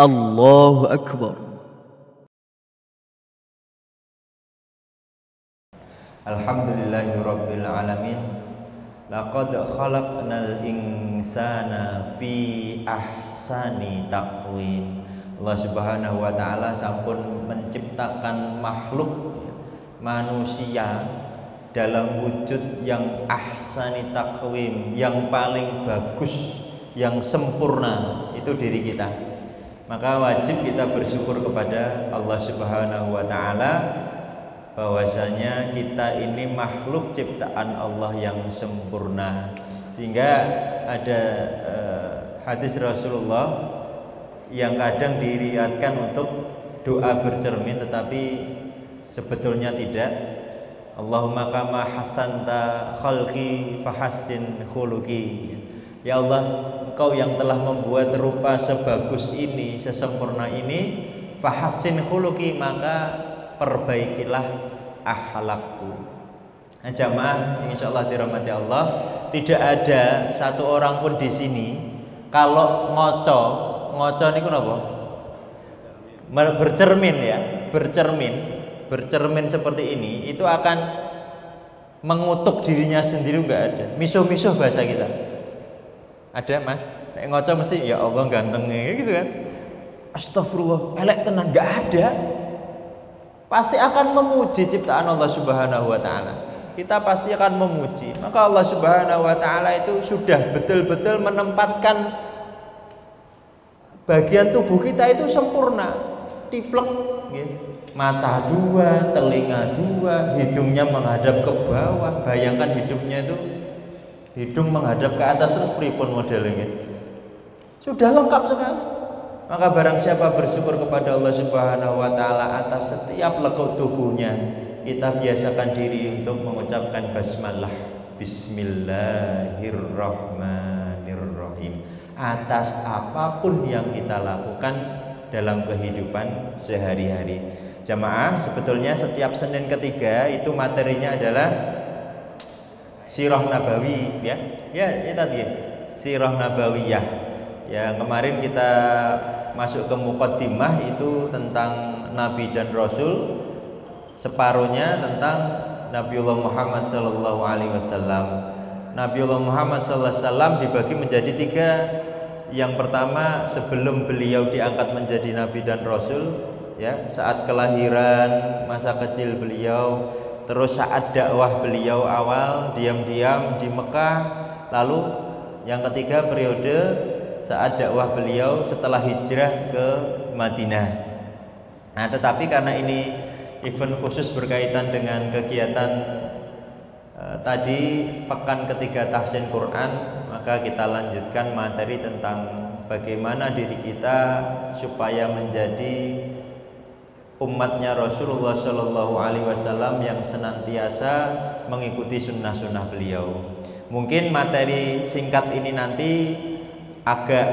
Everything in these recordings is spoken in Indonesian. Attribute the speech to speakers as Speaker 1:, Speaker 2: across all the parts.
Speaker 1: الله أكبر
Speaker 2: الحمد لله رب العالمين لقد خلقنا الإنسان في أحسن تقويم Allah Subhanahu wa taala sampun menciptakan makhluk manusia dalam wujud yang ahsani takwim, yang paling bagus, yang sempurna itu diri kita. Maka wajib kita bersyukur kepada Allah Subhanahu wa taala bahwasanya kita ini makhluk ciptaan Allah yang sempurna. Sehingga ada uh, hadis Rasulullah yang kadang diriatkan untuk doa bercermin tetapi sebetulnya tidak Allahumma kama hasanta khalqi fahassin khuluqi Ya Allah engkau yang telah membuat rupa sebagus ini sesempurna ini fahassin khuluqi maka perbaikilah akhlakku nah, jamaah insyaallah dirahmati Allah tidak ada satu orang pun di sini kalau ngoco ngoco niku napa? Bercermin ya, bercermin, bercermin seperti ini itu akan mengutuk dirinya sendiri enggak ada. Misuh-misuh bahasa kita. Ada Mas? Nek ngoco mesti ya Allah gantengnya gitu kan. Astagfirullah, elek tenan enggak ada. Pasti akan memuji ciptaan Allah Subhanahu wa taala kita pasti akan memuji. Maka Allah Subhanahu wa taala itu sudah betul-betul menempatkan bagian tubuh kita itu sempurna tiplek mata dua telinga dua hidungnya menghadap ke bawah bayangkan hidungnya itu hidung menghadap ke atas terus pripun modelnya sudah lengkap sekali maka barang siapa bersyukur kepada Allah Subhanahu wa taala atas setiap lekuk tubuhnya, kita biasakan diri untuk mengucapkan basmalah. Bismillahirrahmanirrahim atas apa pun yang kita lakukan dalam kehidupan sehari-hari. Jamaah, sebetulnya setiap Senin ketiga itu materinya adalah Sirah Nabawi ya. Ya, ya tadi ya. Sirah Nabawiyah. Ya, kemarin kita masuk ke mukaddimah itu tentang nabi dan rasul. Separuhnya tentang Nabiullah Muhammad sallallahu alaihi wasallam. Nabiullah Muhammad SAW dibagi menjadi tiga yang pertama sebelum beliau diangkat menjadi nabi dan rasul ya saat kelahiran masa kecil beliau terus saat dakwah beliau awal diam-diam di Mekah. Lalu yang ketiga periode saat dakwah beliau setelah hijrah ke Madinah. Nah tetapi karena ini event khusus berkaitan dengan kegiatan Eh, tadi pekan ketiga tahsin Quran maka kita lanjutkan materi tentang bagaimana diri kita supaya menjadi umatnya Rasulullah Shallallahu Alaihi Wasallam yang senantiasa mengikuti sunnah-sunnah beliau. Mungkin materi singkat ini nanti agak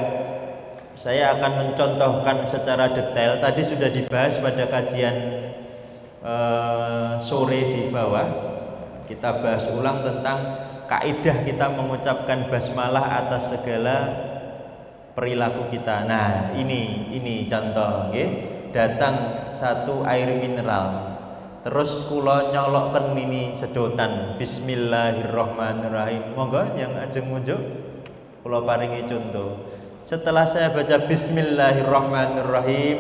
Speaker 2: saya akan mencontohkan secara detail. Tadi sudah dibahas pada kajian uh, sore di bawah kita bahas ulang tentang kaidah kita mengucapkan basmalah atas segala perilaku kita. Nah, ini ini contoh nggih. Datang satu air mineral. Terus kula nyolokkan ini sedotan Bismillahirrahmanirrahim. Monggo yang ajeng munjuk kula paringi contoh. Setelah saya baca Bismillahirrahmanirrahim,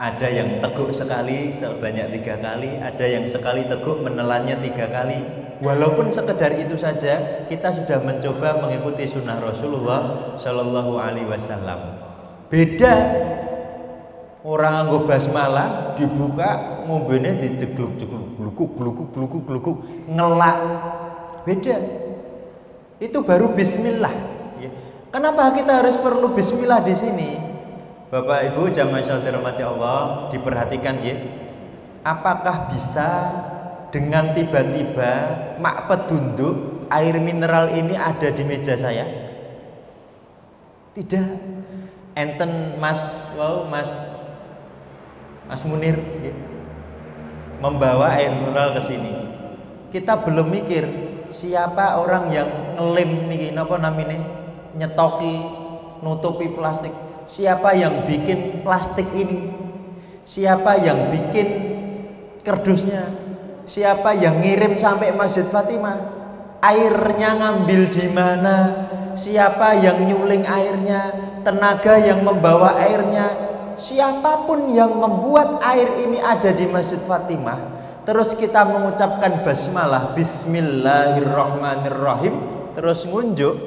Speaker 2: ada yang teguk sekali sebanyak tiga kali, ada yang sekali teguk menelannya tiga kali. Walaupun sekedar itu saja, kita sudah mencoba mengikuti sunnah Rasulullah Shallallahu Alaihi Wasallam. Beda orang anggo basmalah dibuka ngombene dijegluk jegluk glukuk glukuk glukuk glukuk ngelak beda itu baru Bismillah ya. kenapa kita harus perlu Bismillah di sini Bapak Ibu jamaah dirahmati Allah diperhatikan ya. Apakah bisa dengan tiba-tiba mak pedunduk air mineral ini ada di meja saya? Tidak. Enten Mas wow Mas Mas Munir ya, membawa air mineral ke sini. Kita belum mikir siapa orang yang ngelim nih, apa namanya nyetoki, nutupi plastik. Siapa yang bikin plastik ini? Siapa yang bikin kerdusnya? Siapa yang ngirim sampai Masjid Fatimah? Airnya ngambil di mana? Siapa yang nyuling airnya? Tenaga yang membawa airnya? Siapa pun yang membuat air ini ada di Masjid Fatimah, terus kita mengucapkan basmalah bismillahirrahmanirrahim terus ngunjuk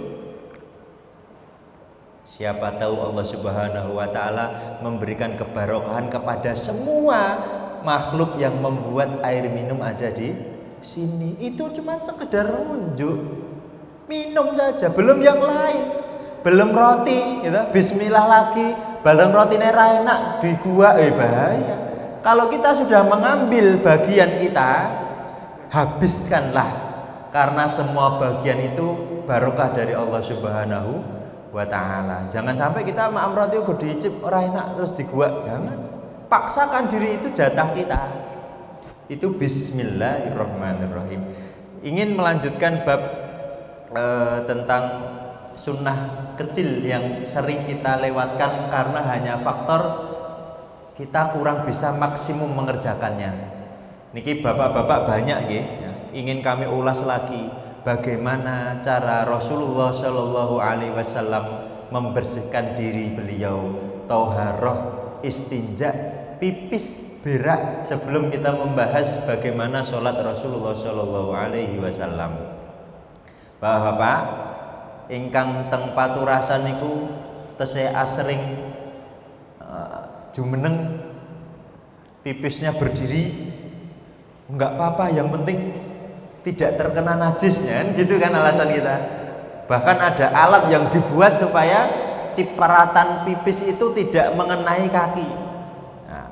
Speaker 2: siapa tahu Allah Subhanahu wa taala memberikan kebarokahan kepada semua makhluk yang membuat air minum ada di sini. Itu cuma sekedar ngunjuk minum saja belum yang lain. Belum roti gitu. Bismillah lagi. Belum roti enak di gua eh bahaya. Kalau kita sudah mengambil bagian kita, habiskanlah. Karena semua bagian itu barokah dari Allah Subhanahu wa taala. Jangan sampai kita ma'amrati ugo diicip ora enak terus diguak, jangan. Paksakan diri itu jatah kita. Itu bismillahirrahmanirrahim. Ingin melanjutkan bab e, tentang sunnah kecil yang sering kita lewatkan karena hanya faktor kita kurang bisa maksimum mengerjakannya. Niki bapak-bapak banyak ya, ingin kami ulas lagi bagaimana cara Rasulullah Shallallahu Alaihi Wasallam membersihkan diri beliau, toharoh, istinja, pipis, berak sebelum kita membahas bagaimana sholat Rasulullah Shallallahu Alaihi Wasallam. Bapak-bapak, ingkang teng paturasan niku tesih asring jumeneng pipisnya berdiri enggak apa-apa yang penting tidak terkena najisnya kan? Gitu kan alasan kita. Bahkan ada alat yang dibuat supaya cipratan pipis itu tidak mengenai kaki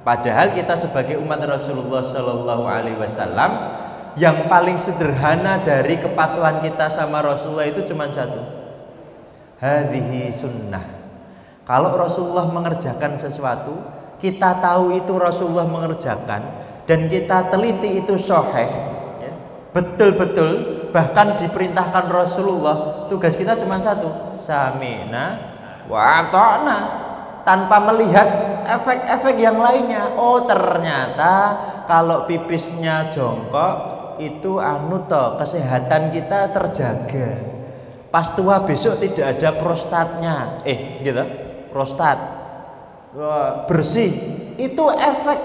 Speaker 2: padahal kita sebagai umat Rasulullah Shallallahu Alaihi Wasallam yang paling sederhana dari kepatuhan kita sama Rasulullah itu cuma satu. Hadhihi sunnah. Kalau Rasulullah mengerjakan sesuatu, kita tahu itu Rasulullah mengerjakan dan kita teliti itu soheh, ya, betul-betul bahkan diperintahkan Rasulullah tugas kita cuma satu. Samina wa ta'na tanpa melihat efek-efek yang lainnya. Oh ternyata kalau pipisnya jongkok itu anu toh kesehatan kita terjaga. Pas tua besok tidak ada prostatnya. Eh gitu. Prostat. Bersih. Itu efek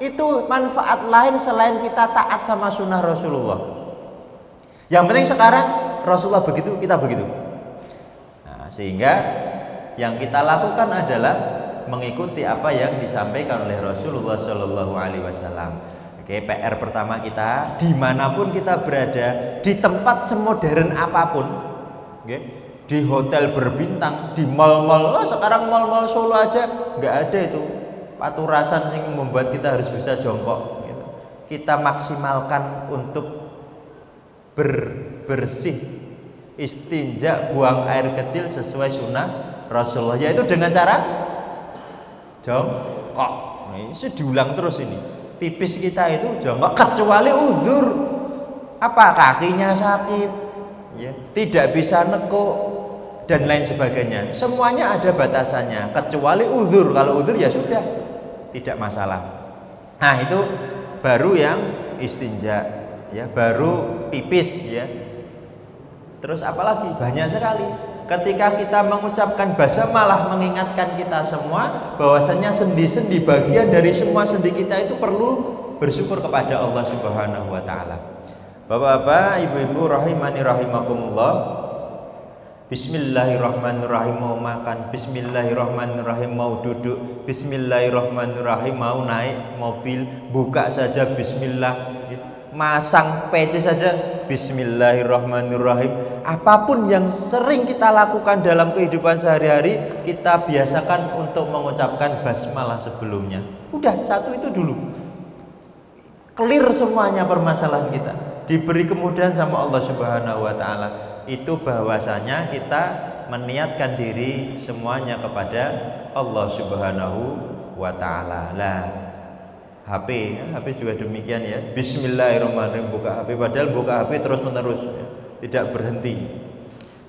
Speaker 2: itu manfaat lain selain kita taat sama sunnah Rasulullah. Yang penting sekarang Rasulullah begitu kita begitu. Nah, sehingga yang kita lakukan adalah mengikuti apa yang disampaikan oleh Rasulullah Shallallahu Alaihi Wasallam Oke, PR pertama kita di mana pun kita berada di tempat semodern apa pun, oke, di hotel berbintang, di mal-mal. Oh, sekarang mal-mal Solo aja nggak ada itu paturasan yang membuat kita harus bisa jongkok. Gitu. Kita maksimalkan untuk berbersih, istinja, buang air kecil sesuai sunnah Rasulullah. Yaitu dengan cara jongkok. Nah, ini diulang terus ini. Pipis kita itu jongkok kecuali uzur. Apa kakinya sakit, ya, tidak bisa nekuk, dan lain sebagainya. Semuanya ada batasannya, kecuali uzur. Kalau uzur ya sudah, tidak masalah. Nah, itu baru yang istinja, ya, baru pipis, ya. Terus apalagi? Banyak sekali. Ketika kita mengucapkan bahasa malah mengingatkan kita semua bahwasanya sendi-sendi bagian dari semua sendi kita itu perlu bersyukur kepada Allah Subhanahu wa taala. Bapak-bapak, ibu-ibu rahimani rahimakumullah. Bismillahirrahmanirrahim mau makan. Bismillahirrahmanirrahim mau duduk. Bismillahirrahmanirrahim mau naik mobil. Buka saja Bismillah. Masang PC saja Bismillahirrahmanirrahim. Apa pun yang sering kita lakukan dalam kehidupan sehari-hari Kita biasakan untuk mengucapkan basmalah sebelumnya. Udah satu itu dulu. Clear semuanya permasalahan kita. Diberi kemudahan sama Allah subhanahu wa ta'ala. Itu bahwasanya kita meniatkan diri semuanya kepada Allah Subhanahu wa taala. Lah HP, HP juga demikian ya. Bismillahirrahmanirrahim buka HP padahal buka HP terus-menerus ya. tidak berhenti.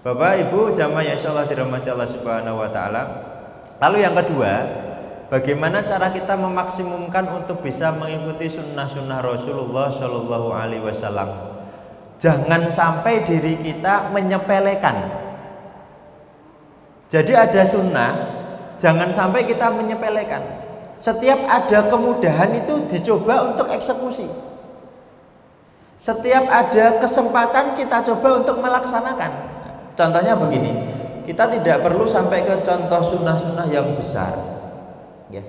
Speaker 2: Bapak Ibu jamaah yang dirahmati Allah Subhanahu wa taala. Lalu yang kedua, bagaimana cara kita memaksimumkan untuk bisa mengikuti sunnah-sunnah Rasulullah Shallallahu alaihi wasallam. Jangan sampai diri kita menyepelekan. Jadi ada sunnah, jangan sampai kita menyepelekan. Setiap ada kemudahan itu dicoba untuk eksekusi. Setiap ada kesempatan kita coba untuk melaksanakan. Contohnya begini, kita tidak perlu sampai ke contoh sunnah-sunnah yang besar. Ya.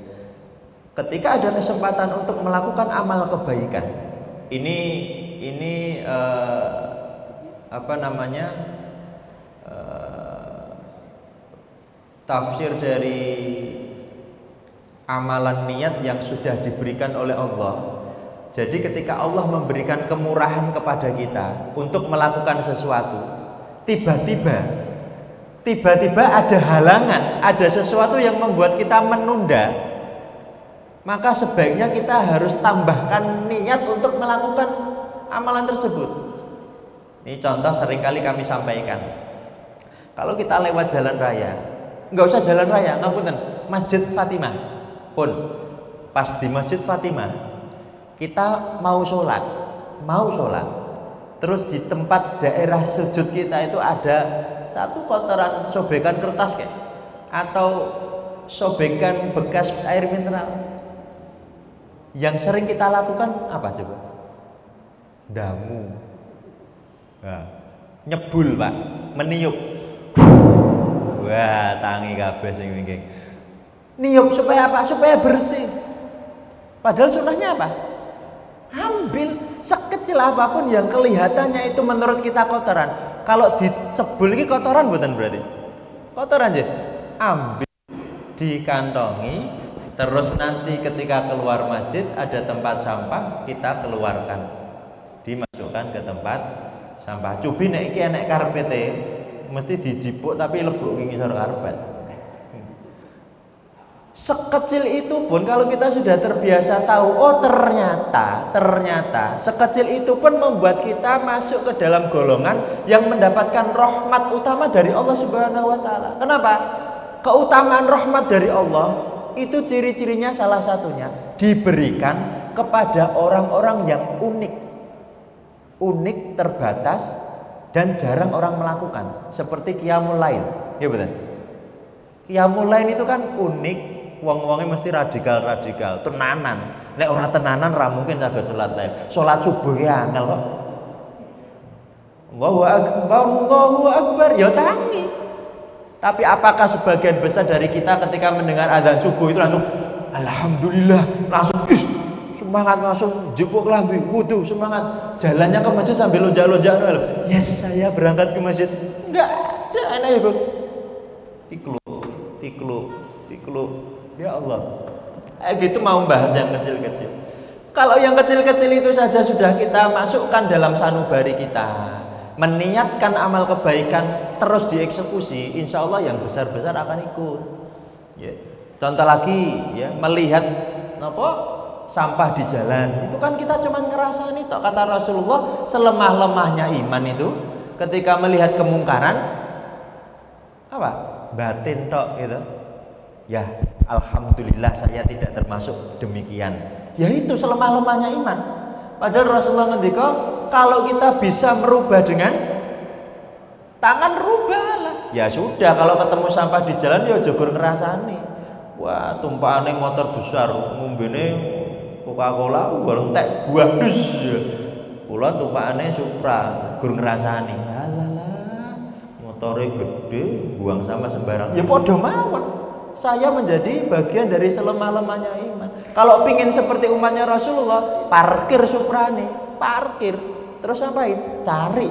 Speaker 2: Ketika ada kesempatan untuk melakukan amal kebaikan, ini ini uh, apa namanya uh, tafsir dari amalan niat yang sudah diberikan oleh Allah. Jadi ketika Allah memberikan kemurahan kepada kita untuk melakukan sesuatu, tiba-tiba tiba-tiba ada halangan, ada sesuatu yang membuat kita menunda, maka sebaiknya kita harus tambahkan niat untuk melakukan amalan tersebut. Ini contoh sering kali kami sampaikan. Kalau kita lewat jalan raya, nggak usah jalan raya, ngapunten, Masjid Fatimah pun pas di Masjid Fatimah kita mau sholat, mau sholat, terus di tempat daerah sujud kita itu ada satu kotoran sobekan kertas kayak atau sobekan bekas air mineral. Yang sering kita lakukan apa coba? Damu. Nah, nyebul pak. Meniup. Wah tangi kabeh sing wingi niup supaya apa? Supaya bersih. Padahal sunnahnya apa? Ambil sekecil apa pun yang kelihatannya itu menurut kita kotoran. Kalau disebul ini kotoran bukan berarti? Kotoran aja ambil dikantongi terus nanti ketika keluar masjid ada tempat sampah kita keluarkan. Dimasukkan ke tempat sampah. Cubi nek iki enek karpete mesti dijipuk tapi lebok wingi sor karpet. Sekecil itu pun kalau kita sudah terbiasa tahu, oh ternyata, ternyata sekecil itu pun membuat kita masuk ke dalam golongan yang mendapatkan rahmat utama dari Allah Subhanahu wa taala. Kenapa? Keutamaan rahmat dari Allah itu ciri-cirinya salah satunya diberikan kepada orang-orang yang unik unik, terbatas dan jarang orang melakukan seperti qiyamul lain. Ya betul. Qiyamul lain itu kan unik, wong-wongnya mesti radikal-radikal, tenanan. Nek orang tenanan ra mungkin saged salat lain. Salat subuh ya angel kok. Allahu akbar, Allahu akbar, ya tangi. Tapi apakah sebagian besar dari kita ketika mendengar azan subuh itu langsung alhamdulillah, langsung semangat langsung jepuk lambi wudhu semangat jalannya ke masjid sambil lonjak-lonjak yes saya berangkat ke masjid enggak ada anak ya tiklu tiklu tiklu ya Allah. Eh gitu mau bahas yang kecil-kecil. Kalau yang kecil-kecil itu saja sudah kita masukkan dalam sanubari kita meniatkan amal kebaikan terus dieksekusi insya Allah yang besar-besar akan ikut. Ya. contoh lagi ya melihat apa sampah di jalan. Itu kan kita cuma ngerasa nih tok kata Rasulullah selemah-lemahnya iman itu ketika melihat kemungkaran apa? Batin tok gitu. Ya alhamdulillah saya tidak termasuk demikian ya itu selemah-lemahnya iman padahal Rasulullah ngendika kalau kita bisa merubah dengan tangan rubahlah ya sudah kalau ketemu sampah di jalan ya jogur ngerasani wah tumpahan motor besar ngombene Coca-Cola baru tek buah dus. Kula tumpakane Supra, gur ngrasani. Alah, motore gede, buang sama sembarang. Ya padha mawon. Saya menjadi bagian dari selemah-lemahnya iman. Kalau pingin seperti umatnya Rasulullah, parkir Suprane, parkir. Terus ngapain? Cari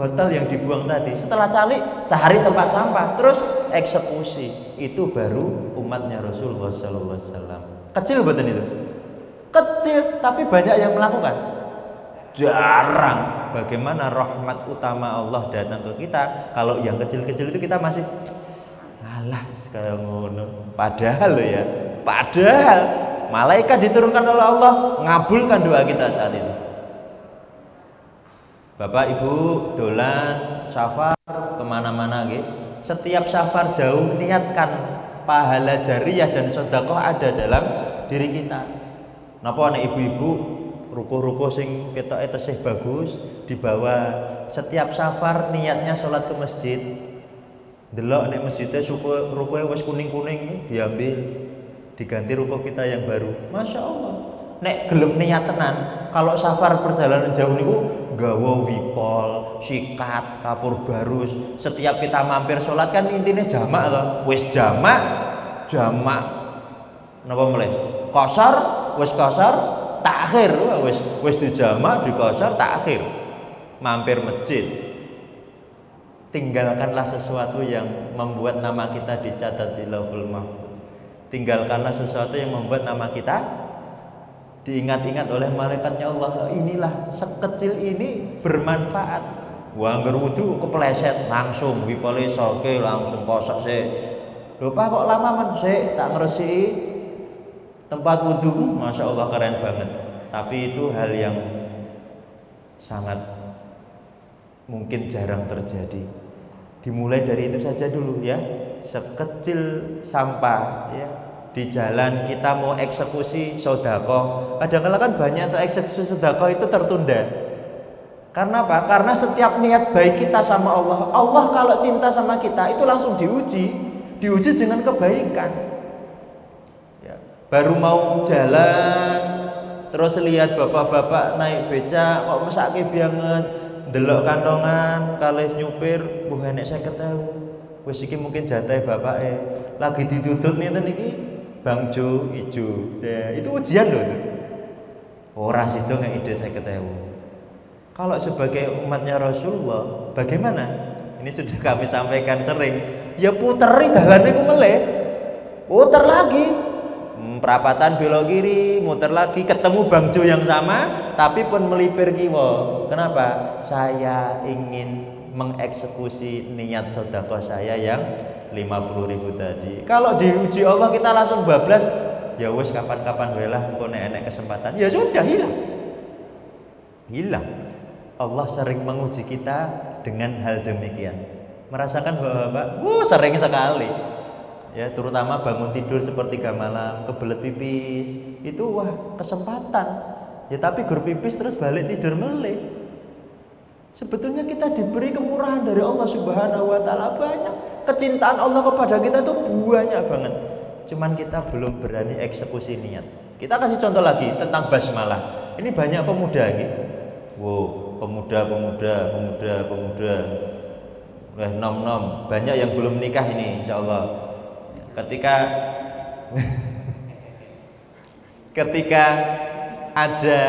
Speaker 2: botol yang dibuang tadi. Setelah cari, cari tempat sampah, terus eksekusi. Itu baru umatnya Rasulullah Sallallahu Alaihi Wasallam. Kecil betul itu kecil tapi banyak yang melakukan jarang bagaimana rahmat utama Allah datang ke kita kalau yang kecil-kecil itu kita masih alah kayak ngono padahal lo ya padahal malaikat diturunkan oleh Allah ngabulkan doa kita saat itu Bapak Ibu dolan safar ke mana-mana gitu. Setiap safar jauh niatkan pahala jariyah dan sodakoh ada dalam diri kita. Napa anak ibu-ibu ruko-ruko sing kita tesih bagus dibawa setiap safar niatnya sholat ke masjid delok nek masjidnya suku ruko wis kuning-kuning diambil diganti ruko kita yang baru Masya Allah nek gelem niat tenan kalau safar perjalanan jauh niku gawa wipol, sikat, kapur barus. Setiap kita mampir sholat kan intinya jamak loh. Wis jamak, jamak. Napa mulai? Kosor, wis kosor, takhir. Wis wis dijamak, dikosor, takhir. Mampir masjid. Tinggalkanlah sesuatu yang membuat nama kita dicatat di level mahfud. Tinggalkanlah sesuatu yang membuat nama kita diingat-ingat oleh malaikatnya Allah. Inilah sekecil ini bermanfaat. Wangger wudu kepleset langsung wipole soke langsung kosok se lupa kok lama men? Se tak ngeresi tempat wudu. Masya Allah keren banget. Tapi itu hal yang sangat mungkin jarang terjadi dimulai dari itu saja dulu ya. Sekecil sampah ya. Di jalan kita mau eksekusi sodako. Kadang-kadang kan banyak tuh eksekusi sodako itu tertunda. Karena apa? karena setiap niat baik kita sama Allah Allah kalau cinta sama kita itu langsung diuji. Diuji dengan kebaikan. Ya. baru mau jalan terus lihat bapak-bapak naik beca kok mesake banget delok kandongan kali nyupir buh enek saya ketahui wis iki mungkin jatah bapak eh lagi dituntut nih iki bangjo ijo. Ya, itu ujian loh itu ora situ nggak ide saya ketemu kalau sebagai umatnya Rasulullah bagaimana? Ini sudah kami sampaikan sering. Ya puteri dalannya ku meleh puter lagi hmm, perapatan belok kiri muter lagi ketemu bangjo yang sama tapi pun melipir kiwo kenapa? Saya ingin mengeksekusi niat sodako saya yang 50 ribu tadi. Kalau diuji Allah kita langsung bablas. Ya wes kapan-kapan welah kok enek kesempatan. Ya sudah hilang. Hilang. Allah sering menguji kita dengan hal demikian. Merasakan bapak-bapak wuh sering sekali ya terutama bangun tidur seperti malam kebelet pipis itu wah kesempatan ya tapi gur pipis terus balik tidur melek Sebetulnya kita diberi kemurahan dari Allah Subhanahu wa taala banyak. Kecintaan Allah kepada kita itu banyak banget. Cuman kita belum berani eksekusi niat. Kita kasih contoh lagi tentang basmalah. Ini banyak pemuda gitu. Wow, pemuda, pemuda, pemuda, pemuda. Wah, nom nom. Banyak yang belum nikah ini, insya Allah. Ketika ketika ada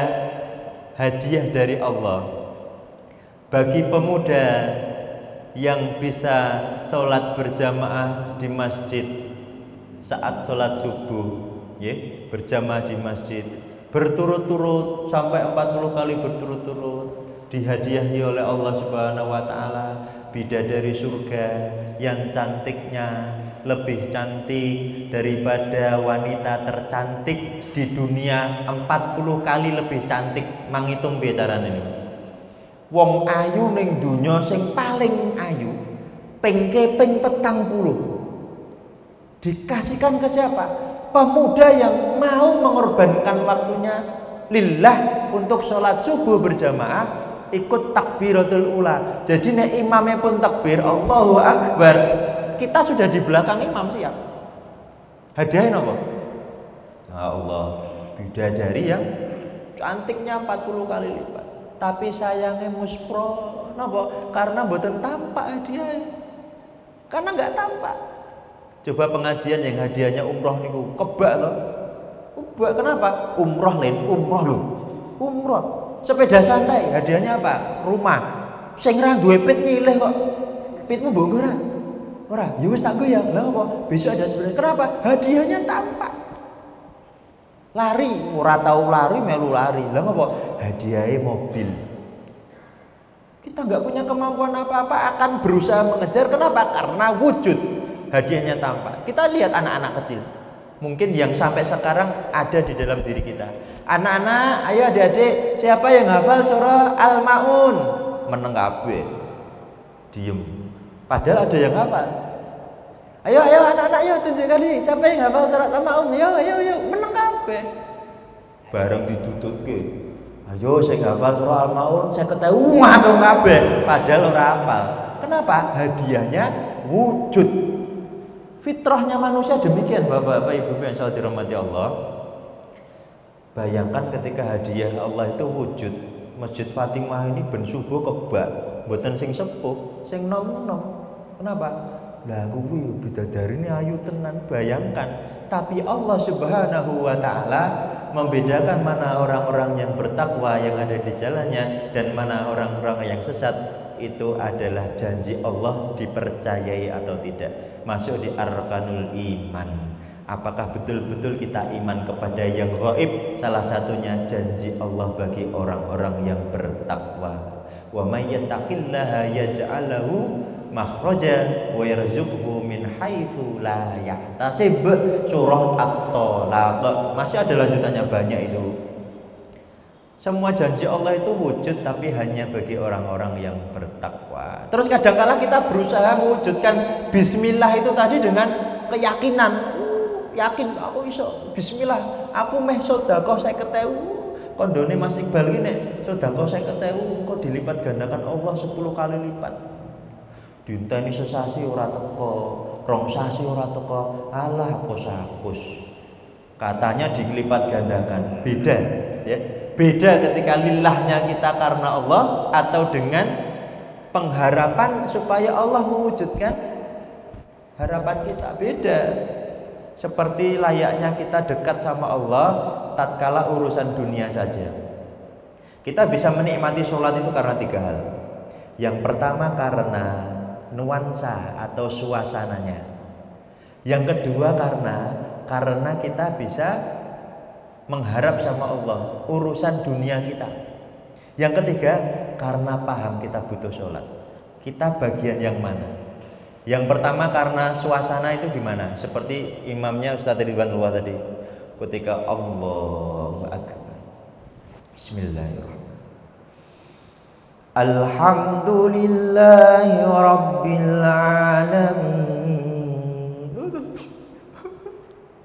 Speaker 2: hadiah dari Allah bagi pemuda yang bisa sholat berjamaah di masjid saat sholat subuh ya, berjamaah di masjid berturut-turut sampai 40 kali berturut-turut dihadiahi oleh Allah Subhanahu wa taala bidadari surga yang cantiknya lebih cantik daripada wanita tercantik di dunia. 40 kali lebih cantik. Menghitung bicara ini wong ayu ning donya sing paling ayu ping keping petang puluh. Dikasihkan ke siapa? pemuda yang mau mengorbankan waktunya lillah untuk sholat subuh berjamaah ikut takbiratul ula. Jadi nek imamnya pun takbir Allahu Akbar kita sudah di belakang imam siap. Hadiahnya apa? ya Allah bidadari yang cantiknya 40 kali lipat. Tapi sayangnya muspro napa? Karena buatan tampak dia karena nggak tampak. Coba pengajian yang hadiahnya umroh niku kebak loh kebak kenapa? Umroh lain umroh loh umroh. Sepeda santai. Hadiahnya apa? Rumah. Sing ra duwe pit nyileh kok. Pitmu mbok ora ya wis tak ya lah apa? Besok ada sebenarnya. Kenapa? Hadiahnya tampak. Lari. Ora tahu lari melu lari. Lah apa? Hadiahnya mobil. Kita nggak punya kemampuan apa-apa akan berusaha mengejar. Kenapa? Karena wujud. Hadiahnya tampak. Kita lihat anak-anak kecil. Mungkin yang sampai sekarang ada di dalam diri kita. Anak-anak ayo adik-adik siapa yang hafal surah al-maun? Meneng diem. Padahal ada yang hafal. Ayo, ayo anak-anak, yuk tunjukkan nih siapa yang hafal surat Al-Maun. Yo, ayo, ayo, menang kabeh. Bareng ditututke. Ayo saya hafal surah Al-Maun, saya ketahui atau kabeh. Padahal ora hafal. Kenapa? Hadiahnya wujud. Fitrahnya manusia demikian Bapak-bapak Ibu yang selalu dirahmati Allah. Bayangkan ketika hadiah Allah itu wujud. Masjid Fatimah ini ben subuh kebak, mboten sing sepuh, sing nom-nom. Kenapa? Lah kuwi bidadari ini ayu tenan, bayangkan. Tapi Allah Subhanahu wa taala membedakan mana orang-orang yang bertakwa yang ada di jalannya dan mana orang-orang yang sesat itu adalah janji Allah dipercayai atau tidak. Masuk di arkanul iman. Apakah betul-betul kita iman kepada yang gaib? Salah satunya janji Allah bagi orang-orang yang bertakwa. Wa may yattaqillaha yaj'alahu makhraja wa yarzuqhu min haitsu la yahtasib surah at-talaq masih ada lanjutannya banyak itu semua janji Allah itu wujud tapi hanya bagi orang-orang yang bertakwa. Terus kadang-kala kita berusaha mewujudkan bismillah itu tadi dengan keyakinan. Uh, yakin aku iso bismillah, aku meh sedekah saya ketemu. Kondone Mas Iqbal ini saya ketemu kok dilipat gandakan Allah 10 kali lipat. Dinteni sesasi ora teko, rong sasi ora teko, alah hapus-hapus. Katanya dilipat gandakan, beda ya Beda ketika lillahnya kita karena Allah atau dengan pengharapan supaya Allah mewujudkan harapan kita. Beda. Seperti layaknya kita dekat sama Allah tatkala urusan dunia saja. Kita bisa menikmati sholat itu karena tiga hal. Yang pertama karena nuansa atau suasananya. Yang kedua karena karena kita bisa mengharap sama Allah urusan dunia kita. Yang ketiga, karena paham kita butuh sholat. Kita bagian yang mana? Yang pertama karena suasana itu gimana? Seperti imamnya Ustaz Ridwan Luar tadi. Ketika Allah Akbar. Bismillahirrahmanirrahim. Alhamdulillahi Rabbil Alamin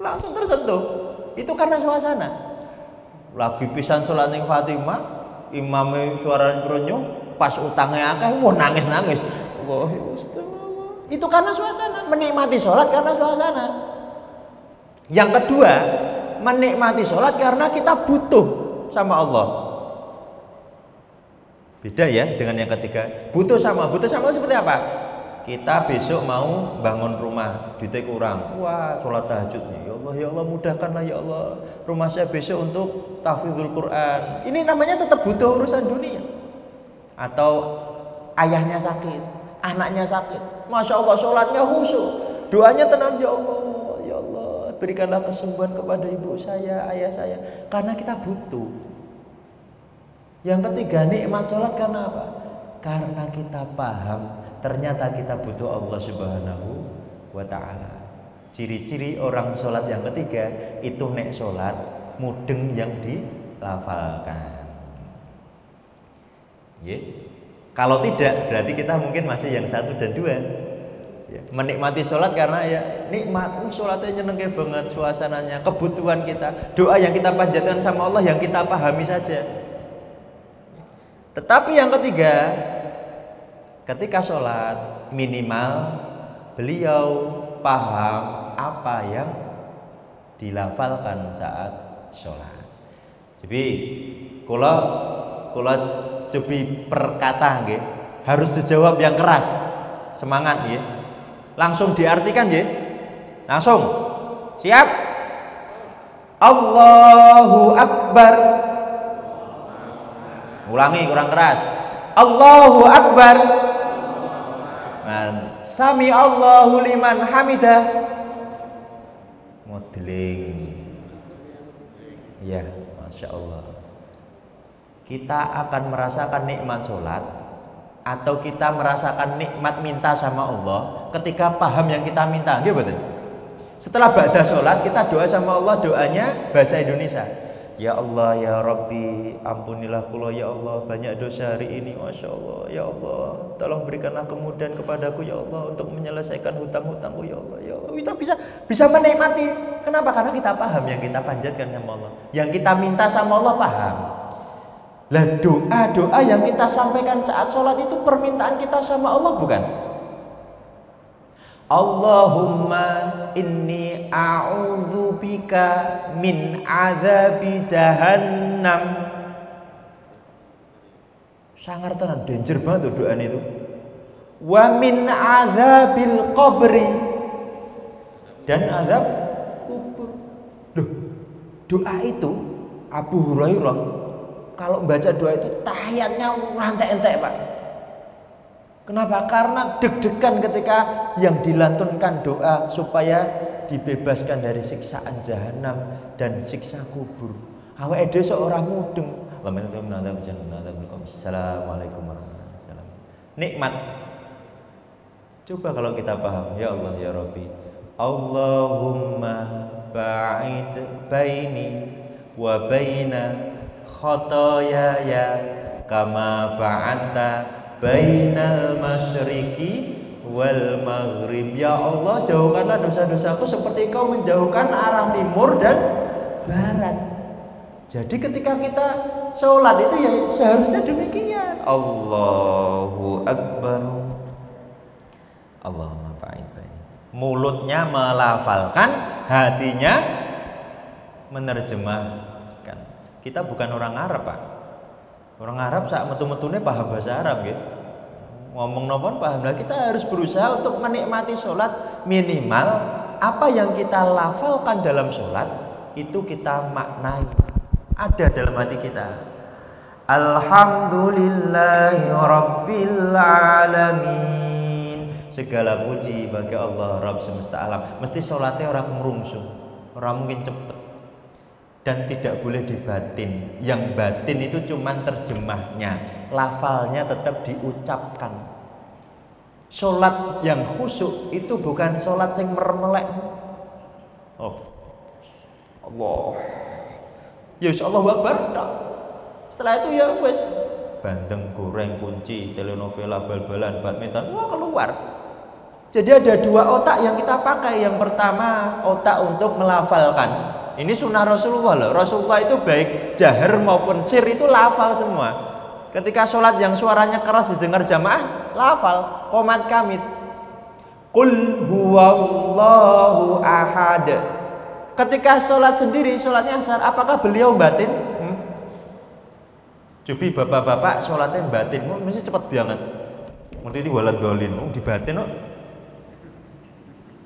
Speaker 2: Langsung tersentuh itu karena suasana. Lagi pisan sholat ning Fatimah, imame suara bronyo, pas utangnya akeh, wah nangis-nangis. Wah, itu karena suasana, menikmati sholat karena suasana. Yang kedua, menikmati sholat karena kita butuh sama Allah. Beda ya dengan yang ketiga. Butuh sama, butuh sama seperti apa? kita besok mau bangun rumah. Duitnya kurang. Wah sholat tahajudnya. Ya Allah ya Allah mudahkanlah ya Allah. Rumah saya besok untuk tahfidzul Quran. Ini namanya tetap butuh urusan dunia. Atau ayahnya sakit anaknya sakit. Masya Allah sholatnya khusyuk. Doanya tenang ya Allah. Ya Allah berikanlah kesembuhan kepada ibu saya ayah saya. Karena kita butuh yang ketiga nikmat sholat karena apa karena kita paham ternyata kita butuh Allah Subhanahu wa taala. Ciri-ciri orang sholat yang ketiga itu nek sholat mudeng yang dilafalkan. Ya. Kalau tidak berarti kita mungkin masih yang satu dan dua. Ya. Menikmati sholat karena ya nikmat uh, sholatnya nyenengke banget suasananya, kebutuhan kita, doa yang kita panjatkan sama Allah yang kita pahami saja. Tetapi yang ketiga ketika sholat minimal beliau paham apa yang dilafalkan saat sholat. Jadi kalau kalau cobi perkata nggih harus dijawab yang keras semangat ya langsung diartikan ya langsung. Siap? Allahu Akbar ulangi kurang keras Allahu Akbar sami Allahu liman hamidah. Modeling. Ya, masya Allah. Kita akan merasakan nikmat sholat atau kita merasakan nikmat minta sama Allah ketika paham yang kita minta. Gitu. Setelah ba'da sholat kita doa sama Allah doanya bahasa Indonesia. Ya Allah ya Rabbi ampunilah kula ya Allah banyak dosa hari ini Masya Allah ya Allah. Tolong berikanlah kemudahan kepadaku ya Allah untuk menyelesaikan hutang-hutangku ya Allah ya Allah. Kita bisa bisa menikmati. Kenapa? Karena kita paham yang kita panjatkan sama Allah. Yang kita minta sama Allah paham. Lah doa-doa yang kita sampaikan saat sholat itu permintaan kita sama Allah bukan? Allahumma inni bika min azabi jahannam. Sangar tenan danger banget tuh itu. Wa min azabil qabri. Dan azab kubur. Loh doa itu Abu Hurairah kalau baca doa itu tahiyatnya rantai entek Pak. Kenapa? Karena deg-degan ketika yang dilantunkan doa supaya dibebaskan dari siksaan jahanam dan siksa kubur. Awak ede seorang mudeng. Assalamualaikum warahmatullahi wabarakatuh. Nikmat. Coba kalau kita paham, ya Allah ya Rabbi. Allahumma ba'id baini wa baina khotoyaya kama ba'atta bainal masyriqi wal maghrib. Ya Allah jauhkanlah dosa-dosaku seperti kau menjauhkan arah timur dan barat. Jadi ketika kita sholat itu ya seharusnya demikian. Allahu Akbar. Fa'in mulutnya melafalkan hatinya menerjemahkan. Kita bukan orang Arab Pak. Orang Arab saat metu-metune paham bahasa Arab gitu. Ngomong nopon paham lah kita harus berusaha untuk menikmati sholat minimal apa yang kita lafalkan dalam sholat itu kita maknai. Ada dalam hati kita. Alhamdulillahi Rabbil Alamin. Segala puji bagi Allah Rabb semesta alam. Mesti sholatnya orang merungsung. Orang mungkin cepet dan tidak boleh dibatin. Yang batin itu cuma terjemahnya, lafalnya tetap diucapkan. Sholat yang khusyuk itu bukan sholat yang meremelek. Oh, Allah. Ya Allah Akbar. Setelah itu ya wes bandeng goreng kunci telenovela bal-balan badminton wah keluar jadi ada dua otak yang kita pakai yang pertama otak untuk melafalkan ini sunnah Rasulullah loh. Rasulullah itu baik jahar maupun sir itu lafal semua. Ketika sholat yang suaranya keras didengar jamaah, lafal. Komat kamit. Qul huwallahu ahad. Ketika sholat sendiri, sholatnya asar, apakah beliau batin? Hmm? Jubi bapak-bapak sholatnya batin, mesti cepat banget. Mesti ini walad dolin, oh, dibatin oh.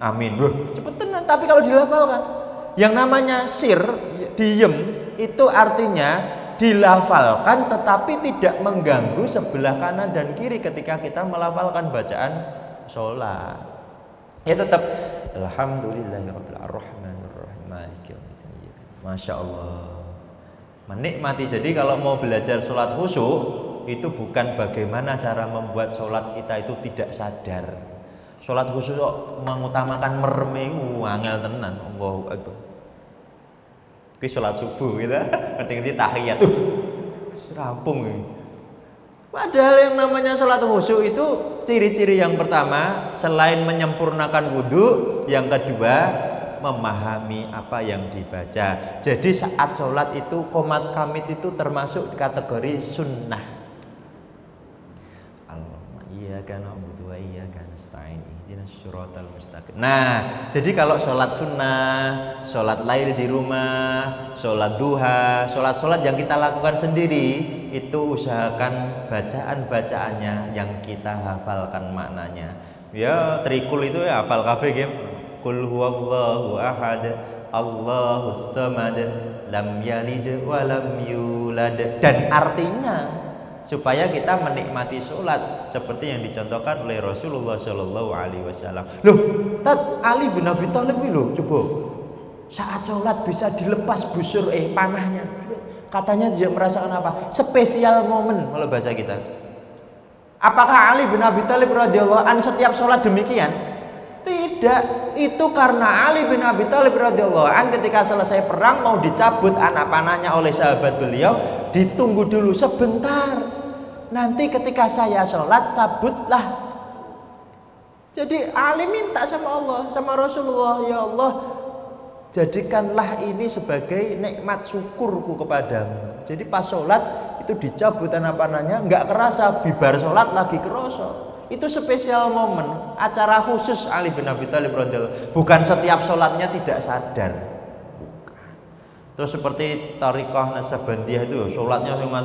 Speaker 2: Amin. Wah, cepet tenang. Tapi kalau dilafalkan, yang namanya sir, diem, itu artinya dilafalkan tetapi tidak mengganggu sebelah kanan dan kiri ketika kita melafalkan bacaan sholat. Ya tetap. Alhamdulillahirrahmanirrahim Masya Allah. Menikmati. Jadi kalau mau belajar sholat khusyuk Itu bukan bagaimana cara membuat sholat kita itu tidak sadar Sholat khusus mengutamakan merme angel tenan. Allahu Akbar. Ki sholat subuh gitu. Ngerti-ngerti tahiyat. Tuh. Rampung ini. Padahal yang namanya sholat khusyuk itu ciri-ciri yang pertama selain menyempurnakan wudhu, yang kedua memahami apa yang dibaca. Jadi saat sholat itu komat kamit itu termasuk kategori sunnah. Allah iya kan mustaqim. Nah, jadi kalau sholat sunnah, sholat lail di rumah, sholat duha, sholat-sholat yang kita lakukan sendiri, itu usahakan bacaan-bacaannya yang kita hafalkan maknanya. Ya, trikul itu ya hafal kafe game. Kul huwallahu ahad, Allahus samad, lam yalid wa lam yulad. Dan artinya supaya kita menikmati sholat seperti yang dicontohkan oleh Rasulullah Shallallahu Alaihi Wasallam. Loh, Tat Ali bin Abi Thalib loh, coba saat sholat bisa dilepas busur eh panahnya. Katanya dia merasakan apa? Spesial momen kalau bahasa kita. Apakah Ali bin Abi Thalib radhiyallahu an setiap sholat demikian? Tidak, itu karena Ali bin Abi Thalib radhiyallahu an ketika selesai perang mau dicabut anak panahnya oleh sahabat beliau, ditunggu dulu sebentar. Nanti ketika saya sholat cabutlah. Jadi Ali minta sama Allah, sama Rasulullah, ya Allah, jadikanlah ini sebagai nikmat syukurku kepadamu. Jadi pas sholat itu dicabut anak panahnya, nggak kerasa, bibar sholat lagi kerasa. Itu spesial momen, acara khusus Ali bin Abi Thalib Bukan setiap sholatnya tidak sadar. Terus seperti Tariqah Nasabandiyah itu, sholatnya memang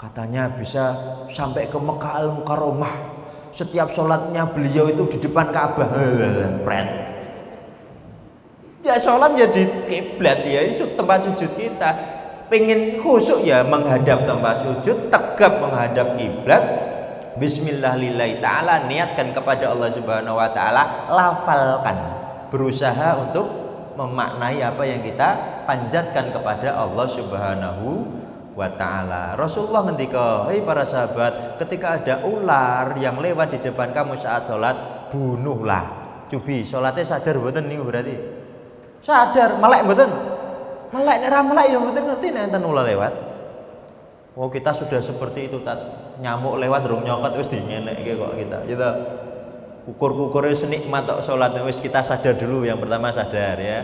Speaker 2: katanya bisa sampai ke Mekah Al Mukarramah. Setiap sholatnya beliau itu di depan Ka'bah. Pret. Ya sholat jadi kiblat ya, itu tempat sujud kita. Pengen khusyuk ya menghadap tempat sujud, tegap menghadap kiblat, Bismillah lillahi ta'ala niatkan kepada Allah subhanahu wa ta'ala lafalkan. Berusaha untuk memaknai apa yang kita panjatkan kepada Allah subhanahu wa ta'ala. Rasulullah ngendika hei para sahabat ketika ada ular yang lewat di depan kamu saat sholat bunuhlah. Cubi sholatnya sadar betul nih berarti? Sadar melek betul melek nek melek yang betul ngerti nek ular lewat Oh kita sudah seperti itu tak nyamuk lewat dong nyokot wis dingenek kok kita. Kita ukur-ukurnya senikmat tok salat wis kita sadar dulu yang pertama sadar ya.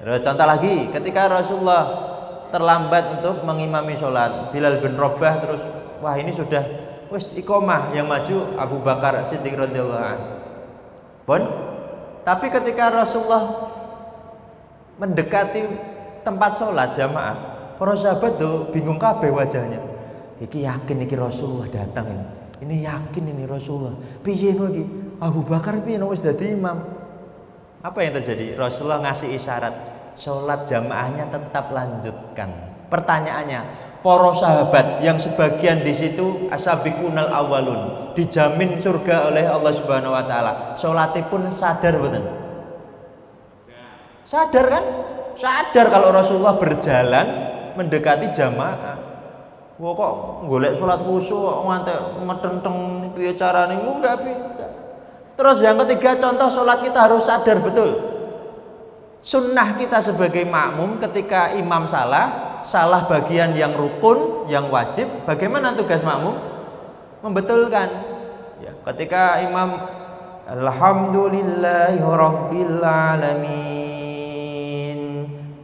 Speaker 2: Terus contoh lagi ketika Rasulullah terlambat untuk mengimami sholat Bilal bin Robah terus wah ini sudah wis ikomah yang maju Abu Bakar Siddiq radhiyallahu. Pun tapi ketika Rasulullah mendekati tempat sholat jamaah para sahabat tuh bingung kabeh wajahnya iki yakin iki Rasulullah datang ini. Ini yakin ini Rasulullah. Piye iki? Abu Bakar piye wis dadi imam? Apa yang terjadi? Rasulullah ngasih isyarat, sholat jamaahnya tetap lanjutkan. Pertanyaannya, para sahabat yang sebagian di situ asabikunal awalun dijamin surga oleh Allah Subhanahu wa taala. pun sadar betul. Sadar kan? Sadar kalau Rasulullah berjalan mendekati jamaah. Wah kok golek sholat khusyuk ngantek metenteng piye carane enggak bisa. Terus yang ketiga contoh sholat kita harus sadar betul. Sunnah kita sebagai makmum ketika imam salah, salah bagian yang rukun, yang wajib, bagaimana tugas makmum? Membetulkan. Ya, ketika imam Alhamdulillahi Rabbil Alamin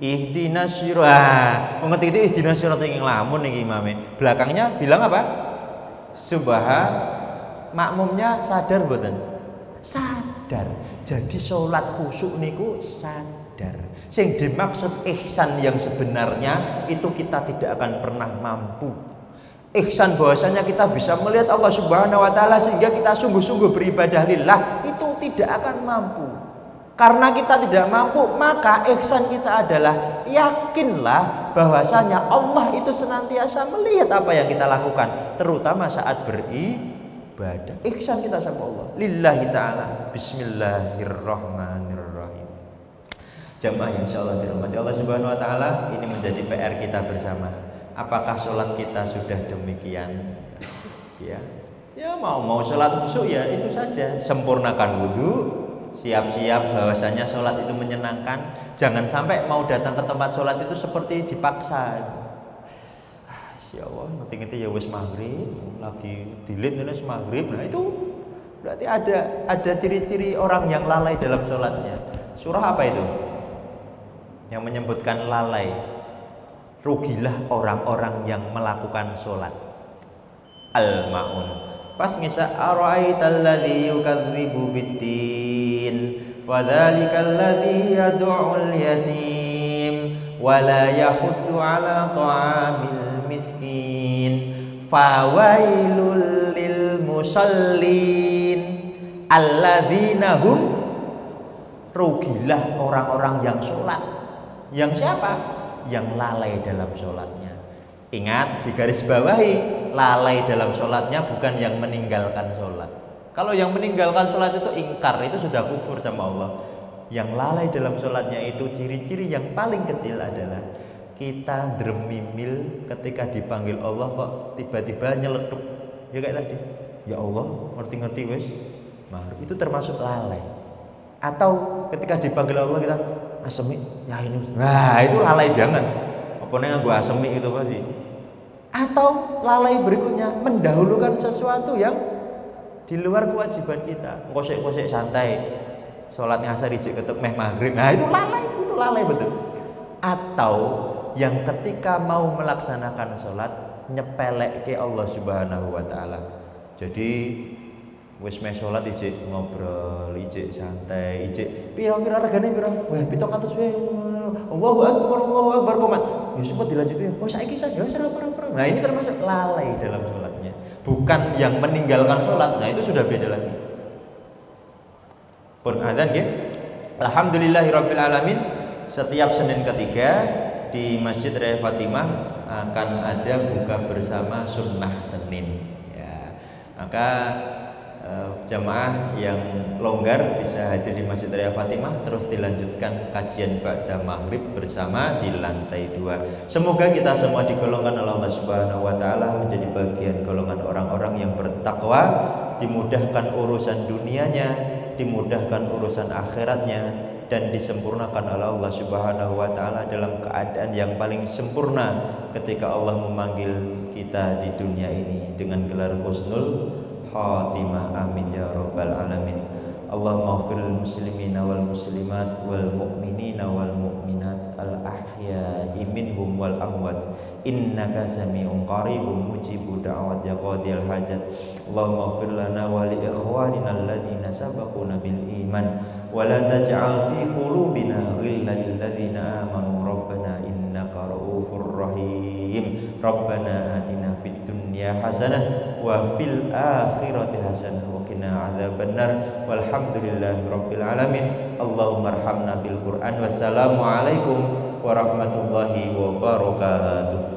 Speaker 2: ihdinas syirat. Wong ngerti itu ihdinas syirat yang lamun nih imame. Belakangnya bilang apa? Subha makmumnya sadar mboten? Sadar. Jadi sholat khusyuk niku sadar. Sing dimaksud ihsan yang sebenarnya itu kita tidak akan pernah mampu. Ihsan bahwasanya kita bisa melihat Allah Subhanahu wa taala sehingga kita sungguh-sungguh beribadah lillah itu tidak akan mampu. Karena kita tidak mampu, maka ihsan kita adalah yakinlah bahwasanya Allah itu senantiasa melihat apa yang kita lakukan, terutama saat beribadah. Ihsan kita sama Allah. Lillahi taala. Bismillahirrahmanirrahim. Jamaah insyaallah dirahmati Allah Subhanahu wa taala, ini menjadi PR kita bersama. Apakah sholat kita sudah demikian? Ya. Ya mau mau sholat khusyuk ya itu saja. Sempurnakan wudhu, siap-siap bahwasanya sholat itu menyenangkan. Jangan sampai mau datang ke tempat sholat itu seperti dipaksa. Ya Allah ngerti-ngerti ya wis maghrib. Lagi dilit ini maghrib. Nah itu berarti ada ada ciri-ciri orang yang lalai dalam sholatnya. Surah apa itu? Yang menyebutkan lalai. Rugilah orang-orang yang melakukan sholat. Al-ma'un. Pas ngisa ara'aital ladzi yukadzibu biddin yad'ul yatim wa la yahuddu ala ta'amil miskin fawailul lil musallin alladzina hum rugilah orang-orang yang sholat yang siapa? yang lalai dalam sholatnya ingat di garis bawahi lalai dalam sholatnya bukan yang meninggalkan sholat. Kalau yang meninggalkan sholat itu ingkar, itu sudah kufur sama Allah. Yang lalai dalam sholatnya itu ciri-ciri yang paling kecil adalah kita dremimil ketika dipanggil Allah kok tiba-tiba nyeletuk. Ya kayak tadi. Ya Allah, ngerti-ngerti wes. maghrib itu termasuk lalai atau ketika dipanggil Allah kita asemi ya ini nah itu lalai banget apa nih gue asemi itu tadi atau lalai berikutnya mendahulukan sesuatu yang di luar kewajiban kita kosek-kosek santai sholat ngasar ijik ketuk meh maghrib nah itu lalai itu lalai betul atau yang ketika mau melaksanakan sholat nyepelek ke Allah subhanahu wa ta'ala jadi wis meh salat ijik ngobrol, ijik santai, ijik pira-pira regane pira? Wah, 700 wae. Allahu akbar, Allahu akbar komat. Ya sempat dilanjutin. Oh, saiki saja wis ora Nah, ini termasuk lalai dalam sholatnya. Bukan yang meninggalkan sholat. Nah, itu sudah beda lagi. Pun adzan ya. Alhamdulillahirabbil alamin. Setiap Senin ketiga di Masjid Raya Fatimah akan ada buka bersama sunnah Senin. Ya. Maka jamaah yang longgar bisa hadir di Masjid Raya Fatimah terus dilanjutkan kajian pada maghrib bersama di lantai dua. Semoga kita semua digolongkan oleh Allah Subhanahu Wa Taala menjadi bagian golongan orang-orang yang bertakwa, dimudahkan urusan dunianya, dimudahkan urusan akhiratnya, dan disempurnakan oleh Allah Subhanahu wa taala dalam keadaan yang paling sempurna ketika Allah memanggil kita di dunia ini dengan gelar husnul khatimah. Amin ya rabbal alamin. Allahumma ighfir lil muslimina wal muslimat wal mu'minina wal mu'minat al ahya'i minhum wal amwat. Innaka sami'un qaribun mujibu da'wat ya qadiyal hajat. Allahumma ighfir lana wa li ikhwanina alladhina sabaquna bil iman. Wa la taj'al fi qulubina ghillan lil ladzina amanu. Rabbana innaka ra'ufur rahim. Rabbana atina fid dunya hasanah wa fil akhirati hasanah wa qina adzabannar walhamdulillahi rabbil alamin Allahumma arhamna bil Qur'an wassalamu alaikum warahmatullahi wabarakatuh